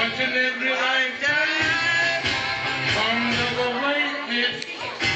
Once in every lifetime, comes the whiteness.